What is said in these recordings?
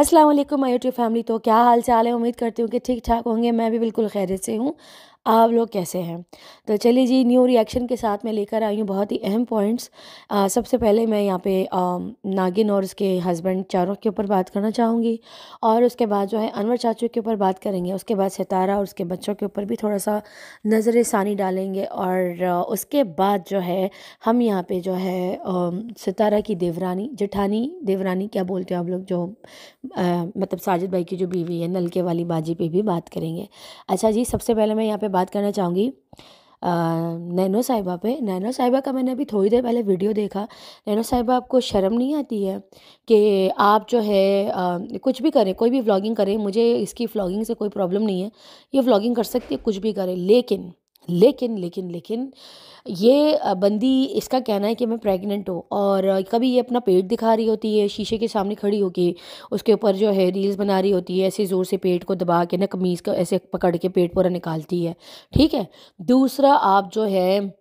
अस्सलाम my YouTube family. तो क्या हाल चाल है? उम्मीद करती हूँ कि ठीक ठाक होंगे। मैं भी बिल्कुल खैरियत से हूँ। आप लोग कैसे हैं? तो चलिए जी न्यू रिएक्शन के साथ मैं लेकर आई हूँ बहुत ही अहम पॉइंट्स सबसे पहले मैं यहाँ पे आ, नागिन और उसके हस्बैंड चारों के ऊपर बात करना चाहूँगी और उसके बाद जो है अनवर चाचू के ऊपर बात करेंगे. उसके बाद सितारा और उसके बच्चों के ऊपर भी थोड़ा सा नज़र सानी डालेंगे और उसके बाद जो है हम यहाँ पर जो है सितारा की देवरानी जेठानी देवरानी क्या बोलते हो आप लोग जो आ, मतलब साजिद भाई की जो बीवी है नलके वाली बाजी पे भी बात करेंगे. अच्छा जी सबसे पहले मैं यहाँ पे बात करना चाहूँगी। नैनो साहिबा पे। नैनो साहिबा का मैंने अभी थोड़ी देर पहले वीडियो देखा। नैनो साहिबा आपको शर्म नहीं आती है कि आप जो है आ, कुछ भी करें कोई भी व्लॉगिंग करें मुझे इसकी व्लॉगिंग से कोई प्रॉब्लम नहीं है। ये व्लॉगिंग कर सकती है कुछ भी करें लेकिन लेकिन लेकिन लेकिन ये बंदी इसका कहना है कि मैं प्रेग्नेंट हूँ और कभी ये अपना पेट दिखा रही होती है, शीशे के सामने खड़ी होके, उसके ऊपर जो है रील्स बना रही होती है, ऐसे ज़ोर से पेट को दबा के ना कमीज़ को ऐसे पकड़ के पेट पूरा निकालती है, ठीक है? दूसरा आप जो है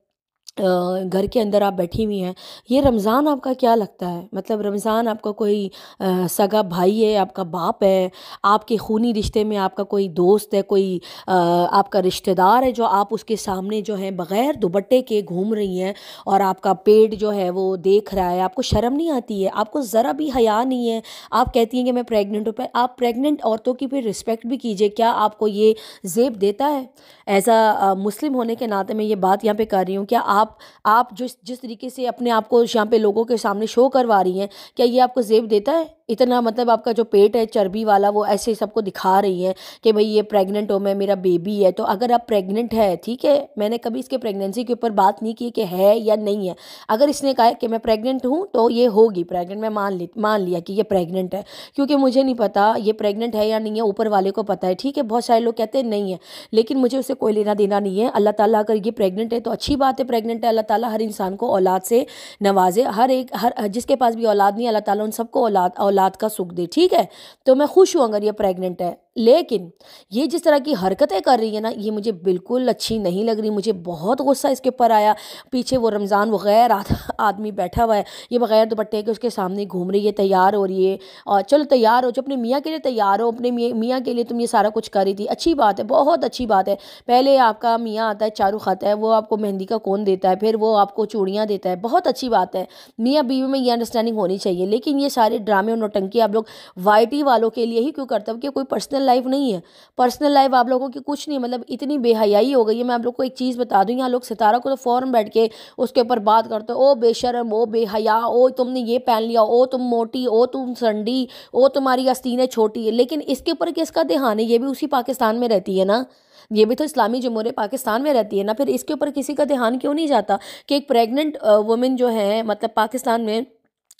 घर के अंदर आप बैठी हुई हैं, ये रमज़ान आपका क्या लगता है? मतलब रमज़ान आपका कोई सगा भाई है, आपका बाप है, आपके खूनी रिश्ते में आपका कोई दोस्त है, कोई आपका रिश्तेदार है जो आप उसके सामने जो है बग़ैर दुबट्टे के घूम रही हैं और आपका पेट जो है वो देख रहा है, आपको शर्म नहीं आती है? आपको ज़रा भी हया नहीं है? आप कहती हैं कि मैं प्रेगनेंट हूँ आप प्रेगनेंट औरतों की फिर रिस्पेक्ट भी कीजिए, क्या आपको ये जेब देता है? एज़ आ मुस्लिम होने के नाते मैं ये बात यहाँ पर कर रही हूँ, क्या आप आप आप जिस जिस तरीके से अपने आप को यहाँ पे लोगों के सामने शो करवा रही हैं, क्या ये आपको जेब देता है? इतना मतलब आपका जो पेट है, चर्बी वाला, वो ऐसे सबको दिखा रही है कि भाई ये प्रेग्नेंट हो, मैं, मेरा बेबी है। तो अगर आप प्रेग्नेंट है, ठीक है? मैंने कभी इसके प्रेगनेंसी के ऊपर बात नहीं की कि है या नहीं है। अगर इसने कहा कि मैं प्रेग्नेंट हूँ तो ये होगी प्रेग्नेंट मैं मान ली, मान लिया कि ये प्रेग्नेंट है। क्योंकि मुझे नहीं पता ये प्रेग्नेंट है या नहीं है, ऊपर वाले को पता है, ठीक है? बहुत सारे लोग कहते हैं, नहीं है। लेकिन मुझे उसे कोई लेना देना नहीं है। अल्लाह ताला अगर ये प्रेग्नेंट है तो अच्छी बात है प्रेग्नेंट है, अल्लाह ताला हर इंसान को औलाद से नवाजे, हर एक, हर, जिसके पास भी औलाद नहीं, अल्लाह ताला उन सबको औलाद औलाद का सुख दे, ठीक है? तो मैं खुश हूँ अगर ये प्रेगनेंट है। लेकिन ये जिस तरह की हरकतें कर रही है ना, ये मुझे बिल्कुल अच्छी नहीं लग रही। मुझे बहुत गुस्सा इसके ऊपर आया। पीछे वो रमज़ान बगैर आदमी बैठा हुआ है। ये बगैर दुपट्टे के उसके सामने घूम रही है, तैयार हो रही है। और चलो तैयार हो, जो अपने मियाँ के लिए तैयार हो, अपने मियाँ के लिए तुम ये सारा कुछ कर रही थी। अच्छी बात है, बहुत अच्छी बात है। पहले आपका मियाँ आता है, चारू खाता है, वो आपको मेहंदी का कौन देता है? फिर वो आपको चूड़ियाँ देता है। बहुत अच्छी बात है। मियाँ बीवी में ये अंडरस्टैंडिंग होनी चाहिए। लेकिन ये सारे ड्रामे और नोटंकी आप लोग वाई वालों के लिए ही क्यों करते हो? कि कोई पर्सनल लाइफ नहीं है पर्सनल लाइफ आप लोगों की कुछ नहीं मतलब इतनी बेहयाई हो गई है। मैं आप लोग को एक चीज़ बता दूँ, यहाँ लोग सितारा को तो फ़ौरन बैठ के उसके ऊपर बात करते हो, ओ बेशरम, ओ बेहया, ओ तुमने ये पहन लिया, ओ तुम मोटी, ओ तुम संडी, ओ तुम्हारी आस्तीनें छोटी है। लेकिन इसके ऊपर किसका ध्यान है? ये भी उसी पाकिस्तान में रहती है ना? ये भी तो इस्लामी जमहूरिया पाकिस्तान में रहती है ना? फिर इसके ऊपर किसी का ध्यान क्यों नहीं जाता कि एक प्रेग्नेंट वुमेन जो है मतलब पाकिस्तान में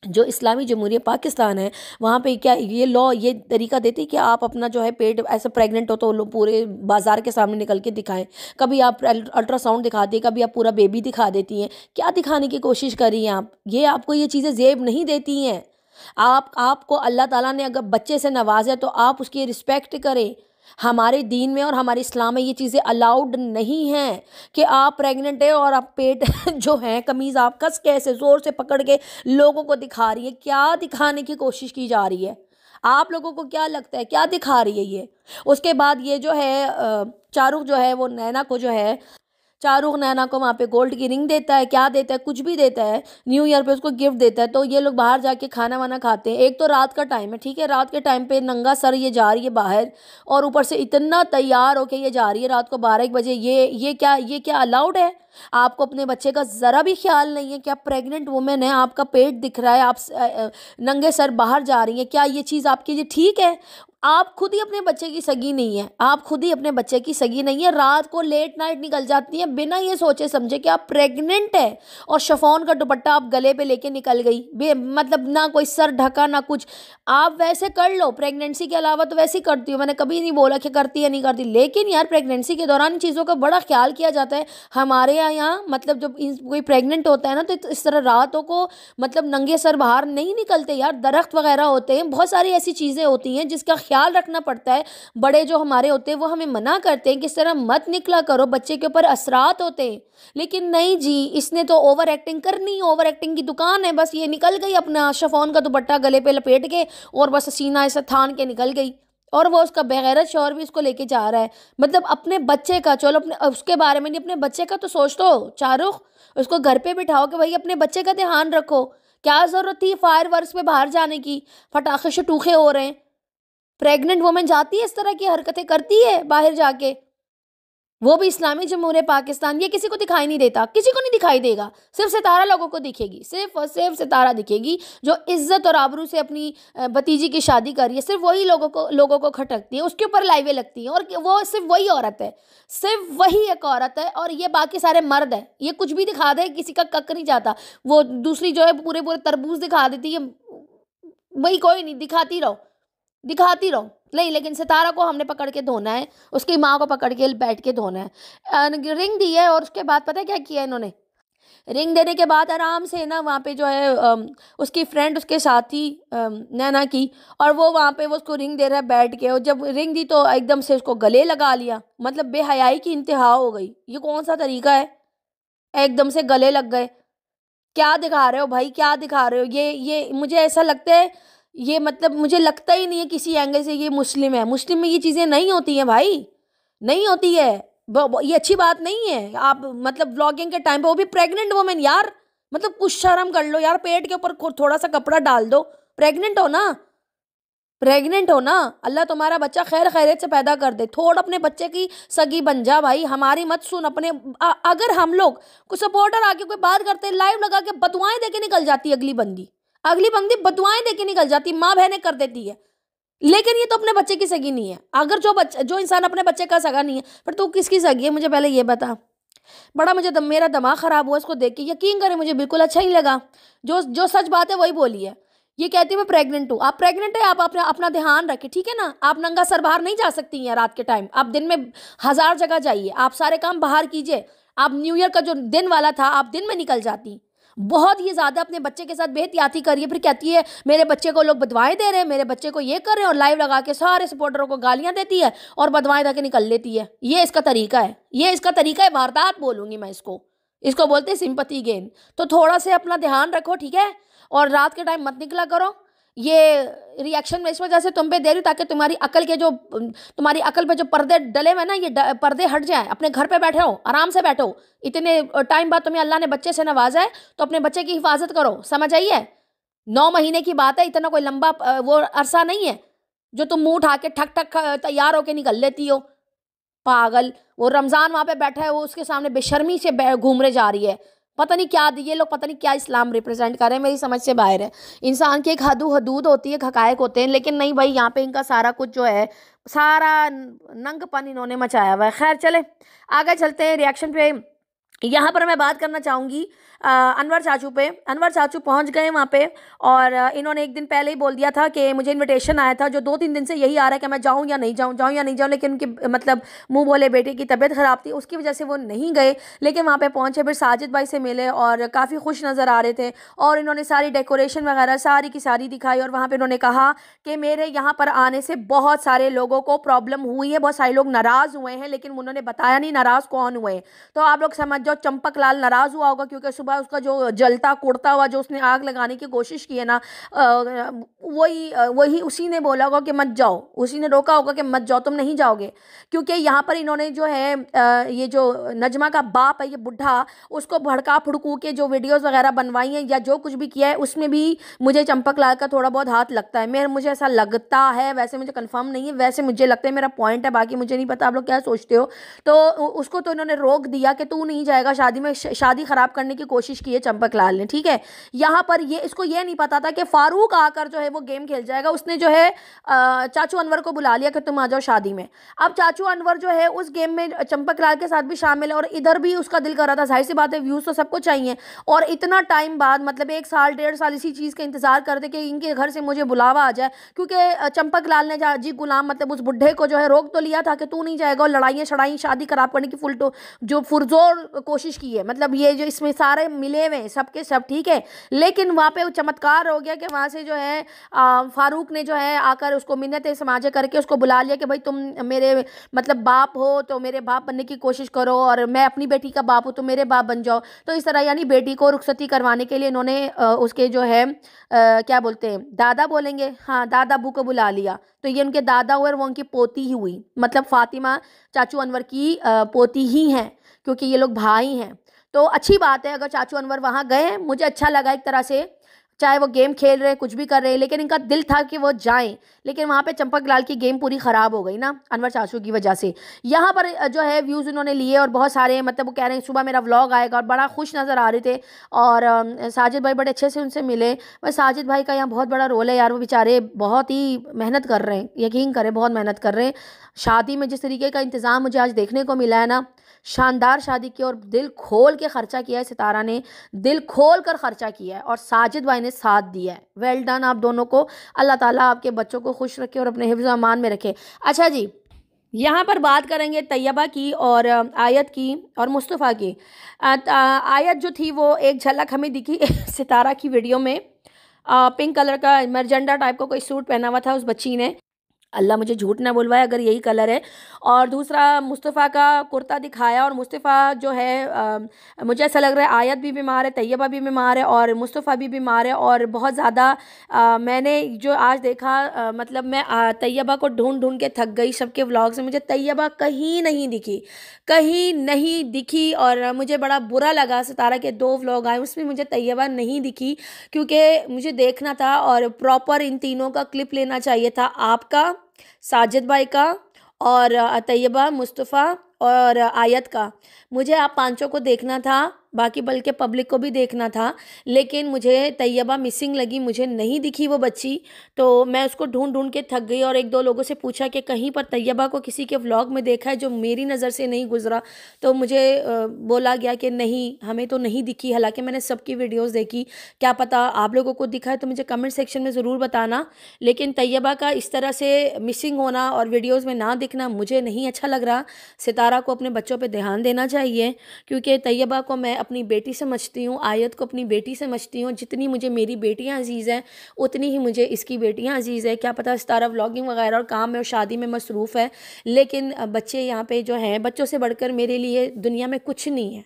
जो इस्लामी जमहूरिया पाकिस्तान है, वहाँ पे क्या ये लॉ ये तरीका देती है कि आप अपना जो है पेट ऐसा प्रेग्नेंट हो तो लोग पूरे बाज़ार के सामने निकल के दिखाएँ। कभी आप अल्ट्रासाउंड दिखाती है कभी आप पूरा बेबी दिखा देती हैं। क्या दिखाने की कोशिश कर रही हैं आप? ये आपको ये चीज़ें जेब नहीं देती हैं। आप, आपको अल्लाह ताला ने अगर बच्चे से नवाजा तो आप उसकी रिस्पेक्ट करें। हमारे दीन में और हमारे इस्लाम में ये चीज़ें अलाउड नहीं हैं कि आप प्रेग्नेंट है और आप पेट जो है, कमीज़ आप कस कैसे ज़ोर से पकड़ के लोगों को दिखा रही है। क्या दिखाने की कोशिश की जा रही है? आप लोगों को क्या लगता है? क्या दिखा रही है ये? उसके बाद ये जो है चारुख जो है, वो नैना को जो है शाहरुख नैना को वहाँ पे गोल्ड की रिंग देता है, क्या देता है, कुछ भी देता है, न्यू ईयर पे उसको गिफ्ट देता है तो ये लोग बाहर जाके खाना वाना खाते हैं। एक तो रात का टाइम है, ठीक है? रात के टाइम पे नंगा सर ये जा रही है बाहर और ऊपर से इतना तैयार होके ये जा रही है रात को बारह एक बजे। ये ये क्या ये क्या अलाउड है? आपको अपने बच्चे का ज़रा भी ख्याल नहीं है कि आप प्रेग्नेंट वुमेन है? आपका पेट दिख रहा है, आप नंगे सर बाहर जा रही हैं, क्या ये चीज़ आपके लिए ठीक है? आप खुद ही अपने बच्चे की सगी नहीं है। आप खुद ही अपने बच्चे की सगी नहीं है। रात को लेट नाइट निकल जाती है। बिना ये सोचे समझे कि आप प्रेग्नेंट है और शफोन का दुपट्टा आप गले पे लेके निकल गई। मतलब ना कोई सर ढका, ना कुछ। आप वैसे कर लो। प्रेगनेंसी के अलावा तो वैसे ही करती हूँ। मैंने कभी नहीं बोला कि करती है नहीं करती। लेकिन यार प्रेगनेंसी के दौरान चीज़ों का बड़ा ख्याल किया जाता है। हमारे यहाँ यहाँ मतलब जब कोई प्रेगनेंट होता है ना तो इस तरह रातों को मतलब नंगे सर बाहर नहीं निकलते यार। दरख्त वगैरह होते हैं। बहुत सारी ऐसी चीज़ें होती हैं जिसका ख्याल रखना पड़ता है। बड़े जो हमारे होते हैं, वो हमें मना करते हैं कि इस तरह मत निकला करो, बच्चे के ऊपर असरात होते हैं। लेकिन नहीं जी, इसने तो ओवर एक्टिंग करनी है ओवर एक्टिंग की दुकान है। बस ये निकल गई अपना शफोन का दुपट्टा गले पे लपेट के और बस सीना ऐसा थान के निकल गई। और वो उसका बेगैरत शोर भी उसको लेके जा रहा है। मतलब अपने बच्चे का, चलो अपने, उसके बारे में नहीं, अपने बच्चे का तो सोच दो चारुख। उसको घर पे बिठाओ कि भाई अपने बच्चे का ध्यान रखो। क्या ज़रूरत थी फायर वर्क्स पे बाहर जाने की? फटाखे शटूखे हो रहे हैं। प्रेग्नेंट वुमेन जाती है इस तरह की हरकतें करती है बाहर जाके। वो भी इस्लामी जमहूर पाकिस्तान, ये किसी को दिखाई नहीं देता, किसी को नहीं दिखाई देगा। सिर्फ़ सितारा लोगों को दिखेगी, सिर्फ़ और सिर्फ़ सितारा दिखेगी, जो इज़्ज़त और आबरू से अपनी भतीजी की शादी कर रही है, सिर्फ़ वही लोगों को लोगों को खटकती है, उसके ऊपर लाइवें लगती हैं, और वो सिर्फ़ वही औरत है, सिर्फ़ वही एक औरत है, और ये बाकी सारे मर्द है, ये कुछ भी दिखा दे, किसी का कक नहीं जाता, वो दूसरी जो है पूरे पूरे तरबूज दिखा देती है, वही कोई नहीं, दिखाती रहो। दिखाती रहो। नहीं, लेकिन सितारा को हमने पकड़ के धोना है, उसकी माँ को पकड़ के बैठ के धोना है। रिंग दी है और उसके बाद पता है क्या किया इन्होंने? रिंग देने के बाद आराम से ना वहाँ पे जो है उसकी फ्रेंड उसके साथी नैना की, और वो वहाँ पे वो उसको रिंग दे रहा है बैठ के, और जब रिंग दी तो एकदम से उसको गले लगा लिया। मतलब बेहयाई की इंतहा हो गई। ये कौन सा तरीका है? एकदम से गले लग गए। क्या दिखा रहे हो भाई? क्या दिखा रहे हो? ये ये, मुझे ऐसा लगता है ये मतलब मुझे लगता ही नहीं है किसी एंगल से ये मुस्लिम है। मुस्लिम में ये चीज़ें नहीं होती हैं भाई। नहीं होती है। ये अच्छी बात नहीं है। आप मतलब ब्लॉगिंग के टाइम पे वो भी प्रेग्नेंट वुमेन यार। मतलब कुछ शर्म कर लो यार, पेट के ऊपर थोड़ा सा कपड़ा डाल दो। प्रेग्नेंट हो ना? प्रेग्नेंट हो ना? अल्लाह तुम्हारा बच्चा खैर खैरियत से पैदा कर दे। थोड़ा अपने बच्चे की सगी बन जा भाई। हमारी मत सुन अपने अगर हम लोग कुछ सपोर्टर आके कोई बात करते लाइव लगा के बतुआएँ दे के निकल जाती अगली बंदी। अगली बंदी बदुआएँ देके निकल जाती माँ बहनें कर देती है। लेकिन ये तो अपने बच्चे की सगी नहीं है। अगर जो बच्चा जो इंसान अपने बच्चे का सगा नहीं है पर तू किसकी सगी है मुझे पहले ये बता। बड़ा मुझे दम, मेरा दिमाग ख़राब हुआ इसको देख के। यकीन करें मुझे बिल्कुल अच्छा ही लगा। जो जो सच बात है वही बोली है। ये कहती है मैं प्रेग्नेंट हूँ। आप प्रेग्नेंट है आप अपना अपना ध्यान रखें ठीक है ना? आप नंगा सर बाहर नहीं जा सकती हैं रात के टाइम आप दिन में हज़ार जगह जाइए। आप सारे काम बाहर कीजिए। आप न्यू ईयर का जो दिन वाला था आप दिन में निकल जाती। बहुत ही ज़्यादा अपने बच्चे के साथ बेहतियाती करिए फिर कहती है, मेरे बच्चे को लोग बदवाएँ दे रहे हैं, मेरे बच्चे को ये कर रहे हैं और लाइव लगा के सारे सपोर्टरों को गालियाँ देती है और बदवाएँ दे निकल लेती है। ये इसका तरीका है। ये इसका तरीका है, वारदात बोलूँगी मैं इसको। इसको बोलते हैं सिंपति गेन तो थोड़ा से अपना ध्यान रखो, ठीक है? और रात के टाइम मत निकला करो। ये रिएक्शन में इस वजह से तुम पे दे रही हूँ ताकि तुम्हारी अकल के जो, तुम्हारी अकल पे जो पर्दे डले हुए ना, ये पर्दे हट जाए। अपने घर पे बैठे हो आराम से बैठो। इतने टाइम बाद तुम्हें अल्लाह ने बच्चे से नवाजा है तो अपने बच्चे की हिफाजत करो। समझ आइए नौ महीने की बात है, इतना कोई लंबा वो अरसा नहीं है, जो तुम मुँह उठा के ठक ठक तैयार होके निकल लेती हो। पागल, वो रमज़ान वहाँ पे बैठा है, वो उसके सामने बेशर्मी से घूम रहे जा रही है। पता नहीं क्या ये लोग पता नहीं क्या इस्लाम रिप्रेजेंट कर रहे हैं, मेरी समझ से बाहर है। इंसान की एक हदू हदूद होती है हकायक होते हैं, लेकिन नहीं भाई, यहाँ पे इनका सारा कुछ जो है, सारा नंगपन इन्होंने मचाया हुआ है। खैर, चले, आगे चलते हैं रिएक्शन पे। यहाँ पर मैं बात करना चाहूँगी अनवर चाचू पे, अनवर चाचू पहुँच गए वहाँ पे और इन्होंने एक दिन पहले ही बोल दिया था कि मुझे इनविटेशन आया था, जो दो तीन दिन से यही आ रहा है कि मैं जाऊँ या नहीं जाऊँ जाऊँ या नहीं जाऊँ, लेकिन उनकी मतलब मुँह बोले बेटे की तबीयत ख़राब थी, उसकी वजह से वो नहीं गए, लेकिन वहाँ पर पहुँचे, फिर साजिद भाई से मिले और काफ़ी खुश नज़र आ रहे थे और इन्होंने सारी डेकोरेशन वगैरह सारी की सारी दिखाई और वहाँ पर उन्होंने कहा कि मेरे यहाँ पर आने से बहुत सारे लोगों को प्रॉब्लम हुई है, बहुत सारे लोग नाराज़ हुए हैं, लेकिन उन्होंने बताया नहीं नाराज़ कौन हुए तो आप लोग समझ जाओ, चंपक लाल नाराज़ हुआ होगा क्योंकि सुबह सुबह उसका जो जलता, कुड़ता हुआ जो उसने आग लगाने की कोशिश की है ना वही वही उसी ने बोला होगा कि मत जाओ। उसी ने रोका होगा कि मत जाओ, तुम नहीं जाओगे। क्योंकि यहाँ पर इन्होंने जो है ये जो नजमा का बाप है, ये बुढ़ा, उसको भड़का फुड़कू के जो वीडियोज़ वगैरह बनवाई हैं या जो कुछ भी किया है, उसमें भी मुझे चंपक लाल का थोड़ा बहुत हाथ लगता है। मेरा, मुझे ऐसा लगता है, वैसे मुझे कन्फर्म नहीं है, वैसे मुझे लगता है मेरा पॉइंट है, बाकी मुझे नहीं पता, आप लोग क्या सोचते हो? तो उसको तो इन्होंने रोक दिया कि तू नहीं जाएगा, शादी में, शादी ख़राब करने की कोशिश की है चंपक लाल ने, ठीक है? यहाँ पर ये, इसको ये नहीं पता था कि फारूक आकर जो है वो गेम खेल जाएगा। उसने जो है चाचू अनवर को बुला लिया कि तुम आ जाओ शादी में। अब चाचू अनवर जो है, उस गेम में चंपक लाल के साथ भी शामिल है और इधर भी उसका दिल कर रहा था। ज़ाहिर सी बात है, व्यूज़ तो सबको चाहिए। और इतना टाइम बाद मतलब एक साल, डेढ़ साल इसी चीज़ का इंतज़ार करते कि इनके घर से मुझे बुलावा आ जाए, क्योंकि चंपक लाल ने जी गुलाम मतलब उस बुढ़े को जो है रोक तो लिया था कि तू नहीं जाएगा और लड़ाइयाँ शड़ाई शादी खराब करने की फुल जो फुरजोर कोशिश की है। मतलब ये जो इसमें सारे मिले हुए सबके सब ठीक है। लेकिन वहाँ पे चमत्कार हो गया कि वहाँ से जो है फारूक ने जो है आकर उसको मिन्नत समाजे करके उसको बुला लिया कि भाई तुम मेरे मतलब बाप हो तो मेरे बाप बनने की कोशिश करो और मैं अपनी बेटी का बाप हूँ तो मेरे बाप बन जाओ। तो इस तरह यानी बेटी को रुखसती करवाने के लिए इन्होंने उसके जो है क्या बोलते हैं, दादा बोलेंगे? हाँ दादा अबू को बुला लिया। तो ये उनके दादा हुए और वो उनकी पोती ही हुई। मतलब फातिमा चाचू अनवर की पोती ही हैं, क्योंकि ये लोग भाई हैं। तो अच्छी बात है, अगर चाचू अनवर वहाँ गए मुझे अच्छा लगा एक तरह से, चाहे वो गेम खेल रहे, कुछ भी कर रहे हैं लेकिन इनका दिल था कि वो जाएँ। लेकिन वहाँ पे चंपक लाल की गेम पूरी ख़राब हो गई ना, अनवर चाचू की वजह से। यहाँ पर जो है व्यूज़ उन्होंने लिए और बहुत सारे मतलब वो कह रहे हैं, सुबह मेरा व्लॉग आएगा और बड़ा खुश नज़र आ रहे थे और साजिद भाई बड़े अच्छे से उनसे मिले। बस साजिद भाई का यहाँ बहुत बड़ा रोल है यार, वो बेचारे बहुत ही मेहनत कर रहे हैं, यकीन करें, बहुत मेहनत कर रहे हैं। शादी में जिस तरीके का इंतज़ाम मुझे आज देखने को मिला है ना शानदार शादी की और दिल खोल के ख़र्चा किया है सितारा ने। दिल खोल कर ख़र्चा किया है और साजिद भाई ने साथ दिया है। वेल डन आप दोनों को। अल्लाह ताला आपके बच्चों को खुश रखे और अपने हिफ्ज़ अमान में रखे। अच्छा जी, यहाँ पर बात करेंगे तैयबा की और आयत की और मुस्तफ़ा की। आयत जो थी वो एक झलक हमें दिखी सितारा की वीडियो में। पिंक कलर का मरजेंडा टाइप का को कोई सूट पहना हुआ था उस बच्ची ने। अल्लाह मुझे झूठ ना बोलवाए अगर यही कलर है। और दूसरा मुस्तफ़ा का कुर्ता दिखाया और मुस्तफ़ा जो है आ, मुझे ऐसा लग रहा है आयत भी बीमार है तैयबा भी बीमार है और मुस्तफ़ा भी बीमार है और बहुत ज़्यादा मैंने जो आज देखा आ, मतलब मैं तैयबा को ढूंढ ढूंढ के थक गई सबके व्लॉग से मुझे तैयबा कहीं नहीं दिखी कहीं नहीं दिखी और मुझे बड़ा बुरा लगा सितारा के दो व्लॉग आए उसमें मुझे तैयबा नहीं दिखी क्योंकि मुझे देखना था और प्रॉपर इन तीनों का क्लिप लेना चाहिए था आपका। साजिद भाई का और तैयबा, मुस्तफ़ा और आयत का। मुझे आप पाँचों को देखना था। बाकी बल्कि पब्लिक को भी देखना था, लेकिन मुझे तैयबा मिसिंग लगी, मुझे नहीं दिखी वो बच्ची। तो मैं उसको ढूंढ ढूंढ के थक गई और एक दो लोगों से पूछा कि कहीं पर तैयबा को किसी के व्लॉग में देखा है जो मेरी नज़र से नहीं गुजरा? तो मुझे बोला गया कि नहीं, हमें तो नहीं दिखी। हालाँकि मैंने सबकी वीडियोज़ देखी। क्या पता आप लोगों को दिखा है तो मुझे कमेंट सेक्शन में ज़रूर बताना। लेकिन तैयबा का इस तरह से मिसिंग होना और वीडियोज़ में ना दिखना मुझे नहीं अच्छा लग रहा। सितारा को अपने बच्चों पर ध्यान देना चाहिए, क्योंकि तैयबा को मैं अपनी बेटी समझती हूँ, आयत को अपनी बेटी समझती हूँ, जितनी मुझे मेरी बेटियाँ अज़ीज़ हैं, उतनी ही मुझे इसकी बेटियाँ अज़ीज़ है। क्या पता सतारा व्लॉगिंग वगैरह और काम में और शादी में मसरूफ़ है, लेकिन बच्चे यहाँ पर जो हैं, बच्चों से बढ़कर मेरे लिए दुनिया में कुछ नहीं है।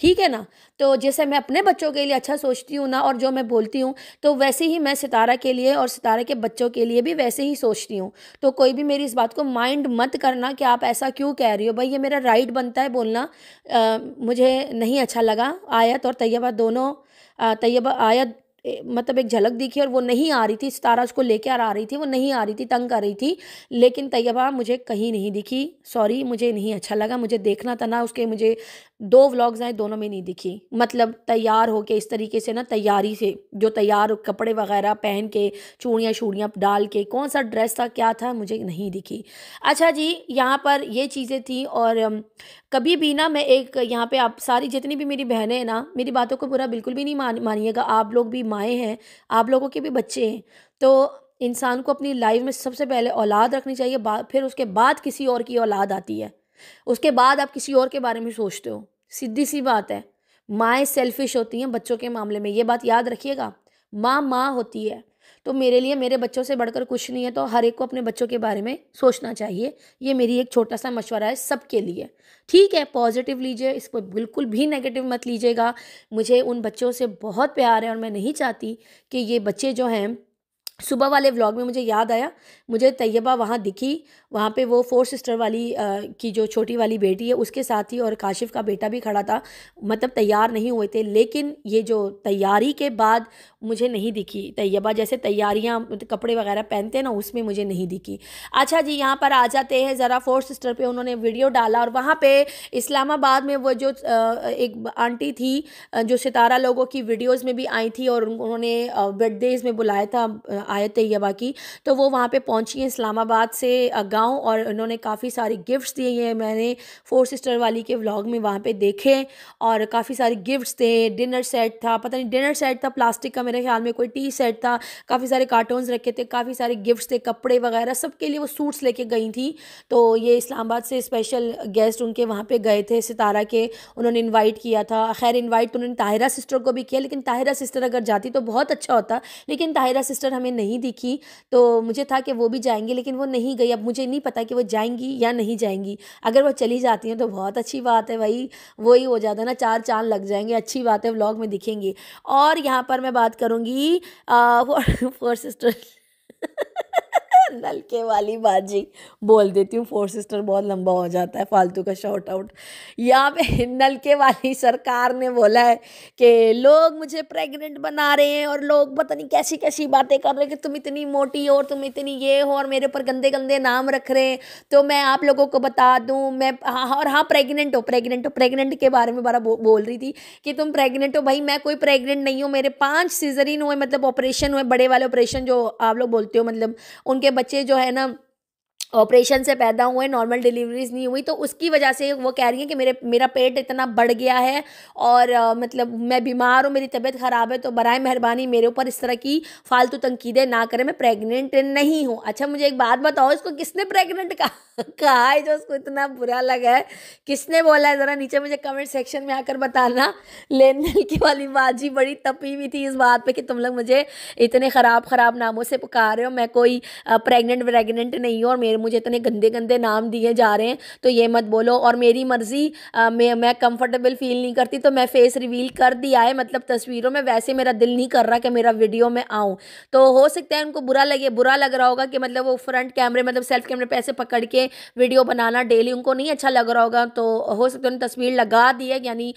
ठीक है ना? तो जैसे मैं अपने बच्चों के लिए अच्छा सोचती हूँ ना और जो मैं बोलती हूँ तो वैसे ही मैं सितारा के लिए और सितारा के बच्चों के लिए भी वैसे ही सोचती हूँ। तो कोई भी मेरी इस बात को माइंड मत करना कि आप ऐसा क्यों कह रही हो। भाई ये मेरा राइट बनता है बोलना। आ, मुझे नहीं अच्छा लगा आयत और तैयबा दोनों तैयबा आयत मतलब एक झलक दिखी और वो नहीं आ रही थी। सितारा उसको लेके आ रही थी, वो नहीं आ रही थी, तंग कर रही थी। लेकिन तैयबा मुझे कहीं नहीं दिखी। सॉरी मुझे नहीं अच्छा लगा, मुझे देखना था ना, उसके मुझे दो व्लॉग्स आए, दोनों में नहीं दिखी। मतलब तैयार होके, इस तरीके से ना, तैयारी से, जो तैयार कपड़े वगैरह पहन के, चूड़ियाँ शूड़ियाँ डाल के, कौन सा ड्रेस था, क्या था, मुझे नहीं दिखी। अच्छा जी, यहाँ पर ये चीज़ें थी और कभी भी ना, मैं एक यहाँ पे आप, सारी जितनी भी मेरी बहनें हैं ना, मेरी बातों को बुरा बिल्कुल भी नहीं मान, मानिएगा। आप लोग भी माएँ हैं, आप लोगों के भी बच्चे हैं तो इंसान को अपनी लाइफ में सबसे पहले औलाद रखनी चाहिए फिर उसके बाद किसी और की औलाद आती है। उसके बाद आप किसी और के बारे में सोचते हो सीधी सी बात है। माएँ सेल्फिश होती हैं बच्चों के मामले में, ये बात याद रखिएगा माँ माँ होती है। तो मेरे लिए, मेरे बच्चों से बढ़कर कुछ नहीं है तो हर एक को अपने बच्चों के बारे में सोचना चाहिए। ये मेरी एक छोटा सा मशवरा है सबके लिए। ठीक है पॉजिटिव लीजिए, इसको बिल्कुल भी नेगेटिव मत लीजिएगा। मुझे उन बच्चों से बहुत प्यार है और मैं नहीं चाहती कि ये बच्चे जो हैं, सुबह वाले व्लॉग में मुझे याद आया, मुझे तैयबा वहाँ दिखी वहाँ पे वो फोर सिस्टर वाली आ, की जो छोटी वाली बेटी है उसके साथ ही और काशिफ का बेटा भी खड़ा था। मतलब तैयार नहीं हुए थे लेकिन ये जो तैयारी के बाद मुझे नहीं दिखी। तैयबा जैसे तैयारियाँ कपड़े वगैरह पहनते हैं ना उसमें मुझे नहीं दिखी। अच्छा जी यहाँ पर आ जाते हैं ज़रा फोर सिस्टर पर उन्होंने वीडियो डाला और वहाँ पर इस्लामाबाद में वो जो एक आंटी थी जो सितारा लोगों की वीडियोज़ में भी आई थी और उन्होंने बर्थडेज़ में बुलाया था आयत तैयबा की तो वो वहाँ पर पहुँची हैं इस्लामाबाद से गाँव और उन्होंने काफ़ी सारे गिफ्ट्स दिए हैं मैंने फोर सिस्टर वाली के व्लॉग में वहाँ पे देखे और काफ़ी सारे गिफ्ट्स थे डिनर सेट था, पता नहीं डिनर सेट था प्लास्टिक का मेरे ख्याल में कोई टी सेट था, काफ़ी सारे कार्टून्स रखे थे, काफ़ी सारे गिफ्ट्स थे, कपड़े वगैरह सबके लिए वो सूट्स लेके गई थी। तो ये इस्लामाबाद से स्पेशल गेस्ट उनके वहाँ पर गए थे, सितारा के, उन्होंने इन्वाइट किया था। खैर इन्वाइट तो उन्होंने ताहिरा सिस्टर को भी किया, लेकिन ताहिरा सिस्टर अगर जाती तो बहुत अच्छा होता, लेकिन ताहिरा सिस्टर हमें नहीं दिखी तो मुझे था कि वो भी जाएँगे, लेकिन वो नहीं गई, अब मुझे नहीं पता कि वो जाएँगी या नहीं जाएँगी। अगर वो चली जाती हैं तो बहुत अच्छी बात है भाई। वही हो जाता है ना, चार चाँद लग जाएँगे, अच्छी बात है व्लॉग में दिखेंगे। और यहाँ पर मैं बात करूँगी फोर सिस्टर नलके वाली बाजी बोल देती हूँ। फोर सिस्टर बहुत लंबा हो जाता है फालतू का शॉर्ट आउट यहाँ पे नलके वाली सरकार ने बोला है कि लोग मुझे प्रेग्नेंट बना रहे हैं और लोग पता नहीं कैसी कैसी बातें कर रहे हैं कि तुम इतनी मोटी हो और तुम इतनी ये हो और मेरे ऊपर गंदे गंदे नाम रख रहे हैं। तो मैं आप लोगों को बता दूँ मैं हाँ और हाँ प्रेगनेंट हो प्रेगनेंट हो प्रेगनेंट के बारे में बड़ा बो, बोल रही थी कि तुम प्रेगनेंट हो। भाई मैं कोई प्रेगनेंट नहीं हूँ मेरे पाँच सीजरिन हुए मतलब ऑपरेशन हुए बड़े वाले ऑपरेशन जो आप लोग बोलते हो मतलब उनके बच्चे जो है ना ऑपरेशन से पैदा हुए नॉर्मल डिलीवरीज नहीं हुई तो उसकी वजह से वो कह रही हैं कि मेरे मेरा पेट इतना बढ़ गया है और आ, मतलब मैं बीमार हूँ मेरी तबीयत ख़राब है तो बर मेहरबानी मेरे ऊपर इस तरह की फालतू तनकीदें ना करें मैं प्रेग्नेंट नहीं हूँ। अच्छा मुझे एक बात बताओ इसको किसने प्रेग्नेंट कहा कहा है जो उसको इतना बुरा लगा है? किसने बोला है? ज़रा नीचे मुझे कमेंट सेक्शन में आकर बताना। लेन की वाली बाजी बड़ी तपी हुई थी इस बात पे कि तुम लोग मुझे इतने ख़राब ख़राब नामों से पुकार रहे हो मैं कोई प्रेग्नेंट व्रेगनेंट नहीं हूँ और मेरे, मुझे इतने गंदे गंदे नाम दिए जा रहे हैं तो ये मत बोलो। और मेरी मर्ज़ी मैं मैं कंफर्टेबल फील नहीं करती तो मैं फेस रिवील कर दिया है। मतलब तस्वीरों में वैसे मेरा दिल नहीं कर रहा कि मेरा वीडियो में आऊँ। तो हो सकता है उनको बुरा लगे, बुरा लग रहा होगा कि मतलब वो फ्रंट कैमरे मतलब सेल्फ कैमरे पे ऐसे पकड़ के वीडियो बनाना डेली उनको नहीं अच्छा लग रहा होगा। तो हो सकता है तस्वीर लगा दी है, यानी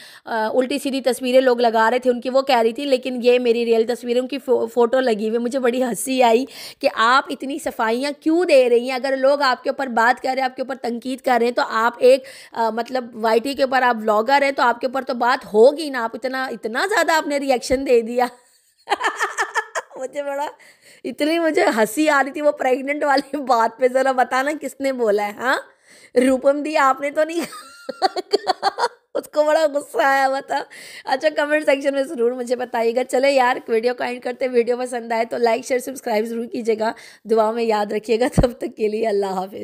उल्टी सीधी तस्वीरें लोग लगा रहे थे, उनकी वो कह रही थी, लेकिन ये मेरी रियल तस्वीरें, उनकी फ़ोटो लगी हुई मुझे बड़ी हँसी आई कि आप इतनी सफाइयाँ क्यों दे रही हैं? अगर लोग आपके ऊपर बात कर रहे हैं आपके ऊपर तनकीद कर रहे हैं तो आप एक आ, मतलब वाई के ऊपर आप ब्लॉगर हैं तो आपके ऊपर तो बात होगी ना। आप इतना इतना ज़्यादा आपने रिएक्शन दे दिया। मुझे बड़ा इतनी मुझे हँसी आ रही थी वो प्रेग्नेंट वाली बात पे ज़रा बताना किसने बोला है हाँ? रूपम दी आपने तो नहीं उसको बड़ा गुस्सा आया हुआ था अच्छा कमेंट सेक्शन में ज़रूर मुझे बताइएगा। चले यार वीडियो को एंड करते वीडियो पसंद आए तो लाइक शेयर सब्सक्राइब ज़रूर कीजिएगा। दुआ में याद रखिएगा। तब तक के लिए अल्लाह हाफिज़।